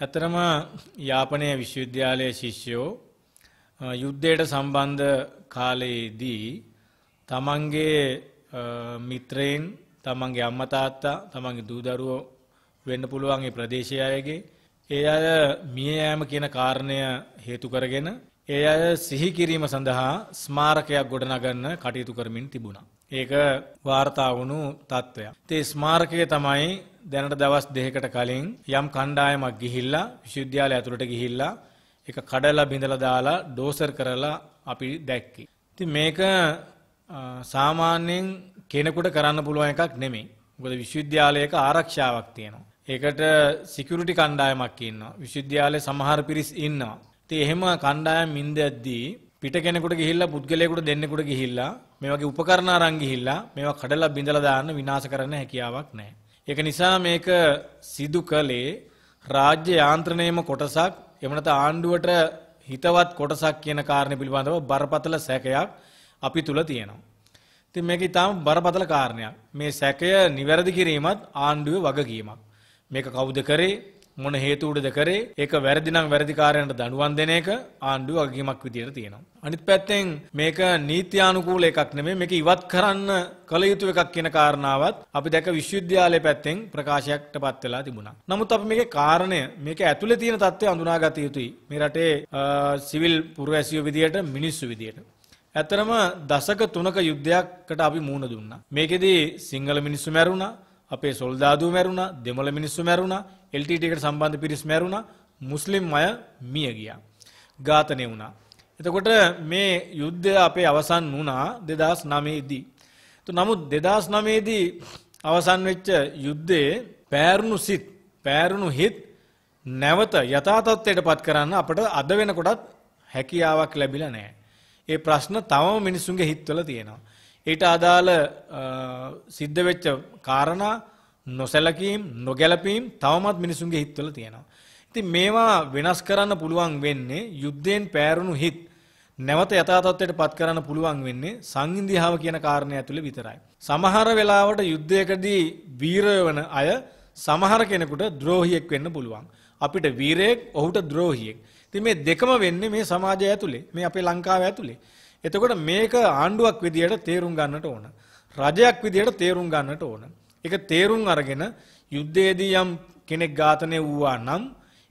ඇතරම යාපනය විශ්වවිද්‍යාලය ශිෂ්‍යයෝ යුද්ධයට සම්බන්ධ කාලයේදී තමන්ගේ මිත්‍රයෙන් තමන්ගේ අම්මතාත්තා තමන්ගේ දූදරුවෝ වෙන්න පුළුවන්ගේ ප්‍රදේශය අයගේ ඒ අය මිය යෑම කියන කාරණය හේතු කරගෙන ඒ අය සිහි කිරීම සඳහා ස්මාරකයක් ගොඩනගන්න කටයුතු කරමින් තිබුණා. ඒක වාර්තා වුණු තත්ත්වයක්. ඒ ස්මාරකය තමයි දැනට දවස් දෙකකට කලින් යම් කණ්ඩායමක් ගිහිල්ලා විශ්වවිද්‍යාලය ඇතුළට ගිහිල්ලා ඒක කඩලා බිඳලා දාලා ඩෝසර් කරලා අපි දැක්කේ. ඉතින් මේක සාමාන්‍යයෙන් කෙනෙකුට කරන්න පුළුවන් එකක් නෙමෙයි. මොකද විශ්වවිද්‍යාලයක ආරක්ෂාවක් තියෙනවා. ඒකට සිකියුරිටි කණ්ඩායමක් ඉන්නවා. විශ්වවිද්‍යාලයේ සමහර පිරිස් ඉන්නවා. ඉතින් එහෙම කණ්ඩායම් ඉඳද්දී පිට කෙනෙකුට ගිහිල්ලා පුද්ගලයෙකුට දෙන්නෙකුට ගිහිල්ලා මේ වගේ උපකරණ අරන් ගිහිල්ලා මේවා කඩලා බිඳලා දාන්න විනාශ කරන්න හැකියාවක් නැහැ. ඒක නිසා මේක සිදු කළේ රාජ්‍ය යාන්ත්‍රණයේම කොටසක් එහෙම නැත්නම් ආණ්ඩුවට හිතවත් කොටසක් කියන කාරණේ පිළිබඳව බරපතල සැකයක් අපි තුල තියෙනවා. ඉතින් මේක ඊටාම බරපතල කාරණයක්. මේ සැකය නිවැරදි කිරීමත් ආණ්ඩුවේ වගකීමක්. මේක කවුද කරේ මොන හේතුවටද කරේ ඒක වැරදි නම් වැරදිකාරයන්ට දඬුවම් දෙන එක ආණ්ඩුව වගකීමක් විදියට තියෙනවා. අනිත් පැත්තෙන් මේක නීත්‍යානුකූල එකක් නෙමෙයි මේක ඉවත් කරන්න කළ යුතු එකක් කියන කාරණාවත් අපි දැක විශ්වවිද්‍යාලය පැත්තෙන් ප්‍රකාශයකටපත් වෙලා තිබුණා. නමුත් අපි මේකේ කාරණය මේක ඇතුලේ තියෙන தත්ත්වය අඳුනාගත යුතුයි. මේ රටේ සිවිල් පුරවැසියෝ විදියට මිනිස්සු විදියට. ඇත්තරම දශක තුනක යුද්ධයකට අපි මුහුණ දුන්නා. මේකෙදී සිංහල මිනිස්සු මැරුණා, අපේ සොල්දාදුව මැරුණා, දෙමළ මිනිස්සු මැරුණා, LTT එකට සම්බන්ධ පිරිස් මැරුණා, මුස්ලිම් අය මිය ගියා. ඝාතනය වුණා. එතකොට මේ යුද්ධය අපේ අවසන් වුණා 2009 දී. නමුත් 2009 දී අවසන් වෙච්ච යුද්ධයේ පෑරුණු සිත්, පෑරුණු හිත් නැවත යථා තත්ත්වයට පත් කරන්න අපට අද වෙනකොටත් හැකියාවක් ලැබිලා නැහැ. ඒ ප්‍රශ්න තවම මිනිස්සුන්ගේ හිත්වල තියෙනවා. ඊට අදාළ සිද්ධ වෙච්ච කාරණා නොසැලකීම් නොගැලපීම් තවමත් මිනිසුන්ගේ හිත්වල තියෙනවා. ඉතින් මේවා වෙනස් කරන්න පුළුවන් වෙන්නේ යුද්ධයෙන් පෑරුණු හිත් නැවත යථා තත්ත්වයට පත් කරන්න පුළුවන් වෙන්නේ සංහිඳියාව කියන කාරණය ඇතුළේ විතරයි. සමහර වෙලාවට යුද්ධයකදී වීරය වන අය සමහර කෙනෙකුට ද්‍රෝහියෙක් වෙන්න පුළුවන්. අපිට වීරයෙක් ඔහුට ද්‍රෝහියෙක්. ඉතින් මේ දෙකම වෙන්නේ මේ සමාජය ඇතුලේ මේ අපේ ලංකාව ඇතුලේ. එතකොට මේක ආණ්ඩුවක් විදියට තේරුම් ගන්නට ඕන. රජයක් විදියට තේරුම් ගන්නට ඕන. ඒක තේරුම් අරගෙන යුද්ධයේදී යම් කෙනෙක් ඝාතනය වූවා නම්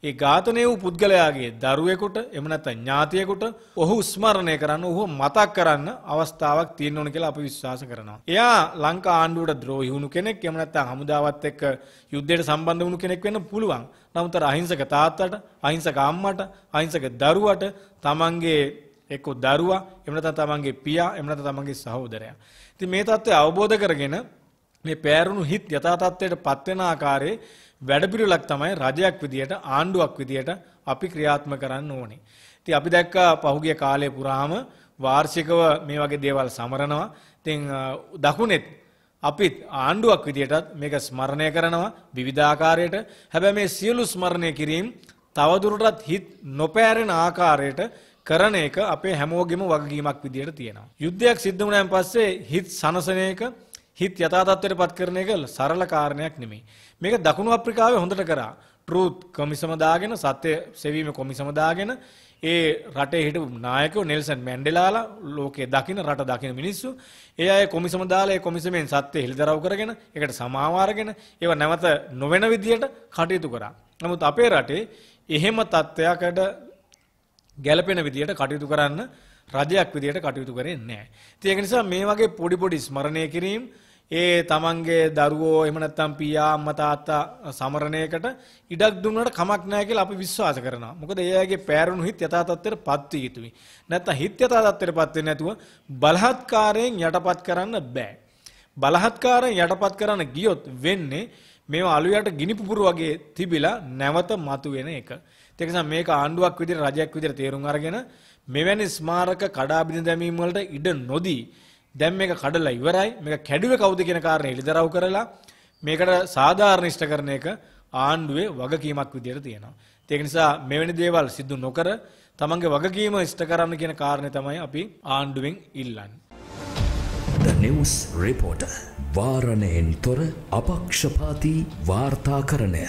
ඒ ඝාතනය වූ පුද්ගලයාගේ දරුවෙකුට එහෙම නැත්නම් ඥාතියෙකුට ඔහු ස්මරණය කරන්න ඔහු මතක් කරන්න අවස්ථාවක් තියෙන්න ඕන කියලා අපි විශ්වාස කරනවා. එයා ලංකා ආණ්ඩුවට ද්‍රෝහි වුණු කෙනෙක් එහෙම නැත්නම් හමුදාවත් එක්ක යුද්ධයට සම්බන්ධ වුණු කෙනෙක් වෙන්න පුළුවන්. නමුත් අහිංසක තාත්තට, අහිංසක අම්මට, අහිංසක දරුවට තමන්ගේ එක්ක දරුවා එහෙම නැත්නම් තමන්ගේ පියා එහෙම නැත්නම් තමන්ගේ සහෝදරයා. ඉතින් මේ தත්ත්වය අවබෝධ කරගෙන මේ පෑරුණු හිත් යථා තත්ත්වයට පත් වෙන ආකාරයේ වැඩපිළිවෙලක් තමයි රජයක් විදියට ආණ්ඩුවක් විදියට අපි ක්‍රියාත්මක කරන්න ඕනේ. ඉතින් අපි දැක්කා පහුගිය කාලය පුරාම වාර්ෂිකව මේ වගේ දේවල් සමරනවා. ඉතින් දකුණෙත් අපිත් ආණ්ඩුවක් විදියටත් මේක ස්මරණය කරනවා විවිධාකාරයට. හැබැයි මේ සියලු ස්මරණය කිරීම තවදුරටත් හිත් නොපෑරෙන ආකාරයට කරන එක අපේ හැමෝගෙම වගකීමක් විදියට තියෙනවා. යුද්ධයක් සිද්ධ වුණාන් පස්සේ හිත් සනසන එක හිත් යථා තත්ත්වයට පත් කරන එක සරල කාරණයක් නෙමෙයි. මේක දකුණු අප්‍රිකාවේ හොඳට කරා. ට්‍රූත් කොමිසම දාගෙන සත්‍ය සෙවීම කොමිසම දාගෙන ඒ රටේ හිටපු නායකයෝ නෙල්සන් මැන්ඩෙලාලා ලෝකයේ දකින රට දකින මිනිස්සු ඒ අය කොමිසම දාලා ඒ කොමිසමෙන් සත්‍ය හෙළිදරව් කරගෙන ඒකට සමාව අරගෙන ඒව නැවත නොවන විදියට කටයුතු කරා. නමුත් අපේ රටේ එහෙම තත්ත්වයකට ගැලපෙන විදියට කටයුතු කරන්න රජයක් විදියට කටයුතු කරන්නේ නැහැ. ඉතින් ඒක නිසා මේ වගේ පොඩි පොඩි ස්මරණය කිරීම ඒ තමන්ගේ දරුවෝ එහෙම නැත්නම් පියා අම්මා තාත්තා සමරණයකට ඉඩක් දුන්නාට කමක් නැහැ කියලා අපි විශ්වාස කරනවා. මොකද ඒ අයගේ පෑරුණු හිත් යථා තත්ත්වයට පත් වී යුතුයි. නැත්නම් හිත් යථා තත්ත්වයට පත් වෙන්නේ නැතුව බලහත්කාරයෙන් යටපත් කරන්න බෑ. බලහත්කාරයෙන් යටපත් කරන්න ගියොත් වෙන්නේ මේවා අලු යට ගිනි පුපුරු වගේ තිබිලා නැවත මතුවෙන එක. ඒක නිසා මේක ආණ්ඩුවක් විදිහට රජයක් විදිහට තේරුම් අරගෙන මෙවැනි ස්මාරක කඩා බිඳ දැමීම් වලට ඉඩ නොදී දැන් මේක කඩලා ඉවරයි මේක කැඩුවේ කවුද කියන කාරණේ එළිදරව් කරලා මේකට සාධාරණ ඉෂ්ට කරන එක ආණ්ඩුවේ වගකීමක් විදියට තියෙනවා. ඒක නිසා මෙවැනි දේවල් සිදු නොකර තමන්ගේ වගකීම ඉෂ්ට කරන්න කියන කාරණේ තමයි අපි ආණ්ඩුවෙන් ඉල්ලන්නේ. The News Reporter වාරණයෙන් තොර අපක්ෂපාතී වාර්තාකරණය